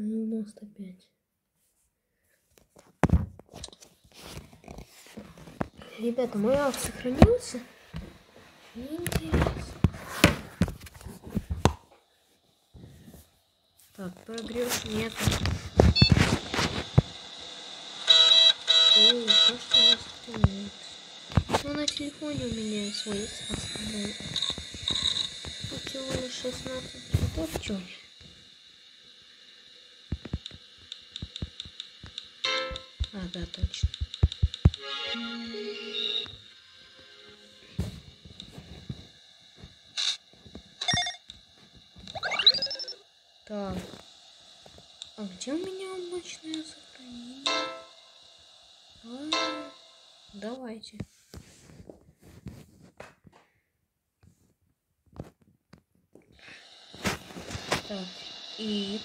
Девяносто пять. Ребята, мой авт сохранился? Неинтересно. Так, прогрев нет. Ой, кажется, не стреляет. Ну, на телефоне у меня свой оставляет. Всего лишь 16 часов, чё? А, да, точно. Так. А где у меня облачное сохранение? А, давайте. Так, и...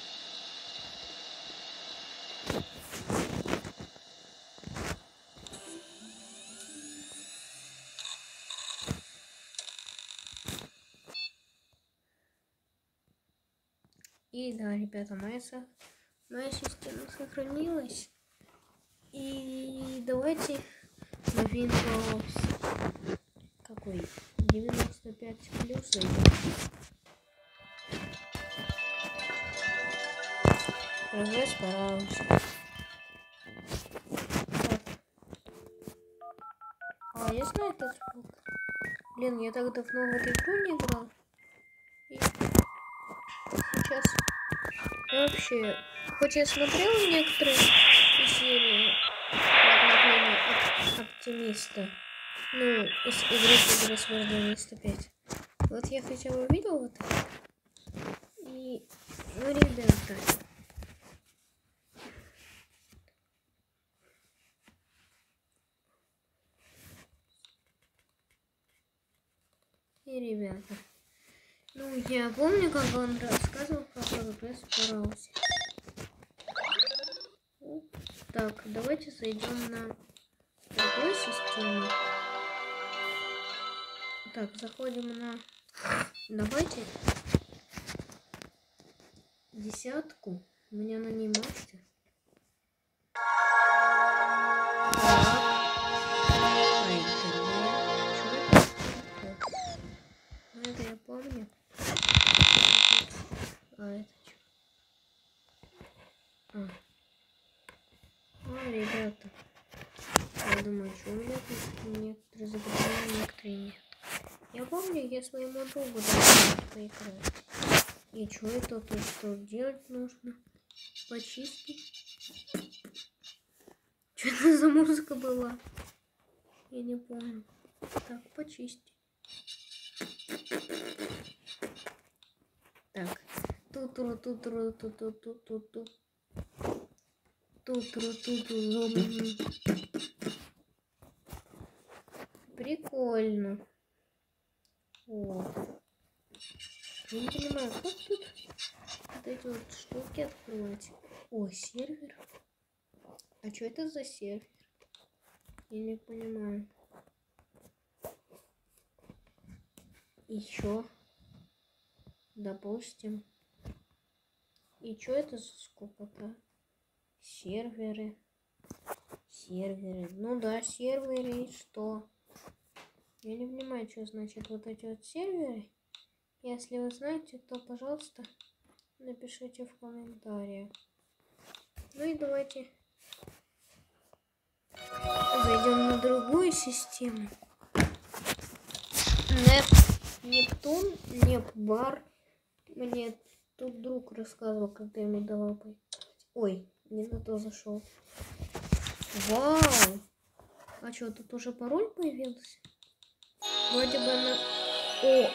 И да, ребята, моя, моя система сохранилась. И давайте Windows какой? 95 плюс Прогресс пожалуйста. А, я знаю этот звук. Блин, я так давно в эту игру не играл. И сейчас вообще... Хоть я смотрел некоторые серии от оптимиста. Ну, из игры Кроссворд 95. Вот я хотя бы видел вот это. И, ну, ребята, ребята, ну, я помню, как он рассказывал про прогресс Параусе. Так, давайте зайдем на другую систему. Так, заходим на... Давайте десятку. У меня на ней мастер. А. а, ребята. Я думаю, что у меня тут некоторые загружены, некоторые нет. Я помню, я своему другу дал поиграть. И что это тут что делать нужно? Почистить? Что это за музыка была? Я не помню. Так, почистить. Так. Тутру, тутру, тутру, тутру, тутру. Тутру, тутру, Прикольно. О. Я не понимаю, как тут вот эти вот штуки открывать. О, сервер. А что это за сервер? Я не понимаю. Еще допустим. И что это за сколько-то? Серверы. Серверы. Ну да, серверы и что? Я не понимаю, что значит вот эти вот серверы. Если вы знаете, то, пожалуйста, напишите в комментариях. Ну и давайте зайдем на другую систему. Нет, Нептун, Непбар. Мне тут друг рассказывал, когда ему давал. Ой, не на то зашел. Вау! А что, тут уже пароль появился? Вроде бы на... О!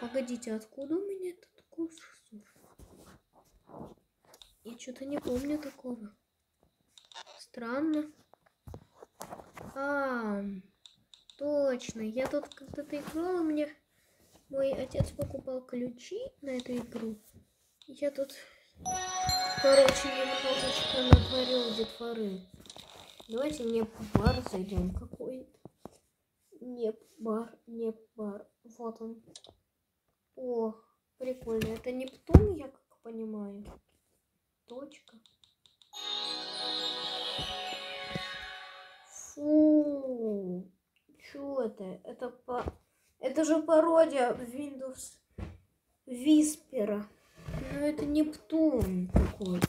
Погодите, откуда у меня этот курсор? Я что-то не помню такого. Странно. А, точно. Я тут когда-то играла, меня мой отец покупал ключи на эту игру. Я тут, короче, немножечко натворил детворы. Давайте не бар зайдем какой. Не бар, не бар. Вот он. О, прикольно. Это Нептун, я как понимаю. Точка. Фу. Чё это? Это по... Это же пародия Windows Виспера. Но это Нептун какой-то.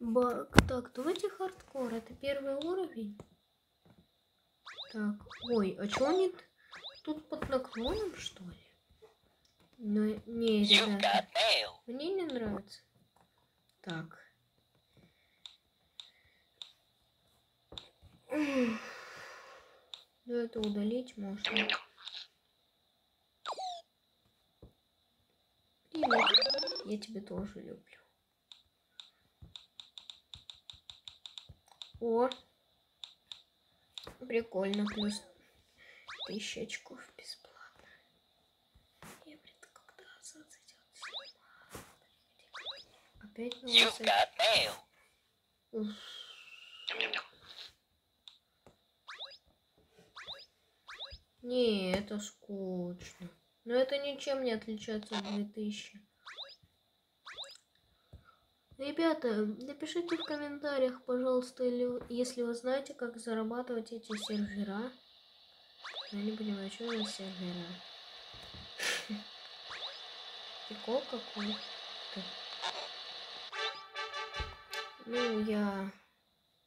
Баг. Так, давайте хардкор. Это первый уровень. Так, ой, а чё они тут под наклоном, что ли? Ну, не, ребята, мне не нравится. Так. Ну, это удалить можно. Я тебя тоже люблю. О, прикольно, плюс тысяча очков бесплатно. Я, блин, когда зацепил Опять на. Не, это скучно. Но это ничем не отличается от 2000. Ребята, напишите в комментариях, пожалуйста, если вы знаете, как зарабатывать эти сервера. Я не понимаю, что за сервера. Прикол какой-то. Ну, я...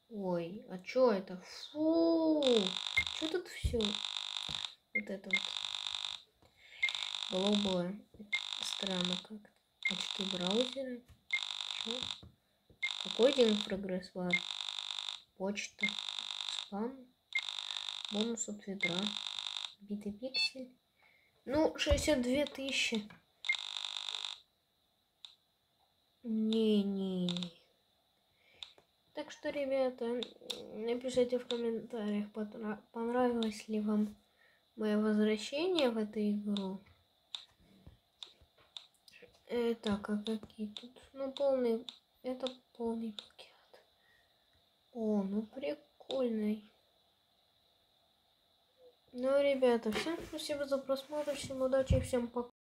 Ой, а чё это? Фу! Чё тут все? Вот это вот. Голубое. Странно как-то. Очки браузера. Чё? Какой день прогресс бар? Почта. Спам. Бонус от ведра. Битый пиксель. Ну, 62 тысячи. Не-не-не. Так что, ребята, напишите в комментариях, понравилось ли вам мое возвращение в эту игру. Э, так, а какие тут? Ну, полный... Это полный пакет. О, ну прикольный. Ну, ребята, всем спасибо за просмотр, всем удачи, всем пока.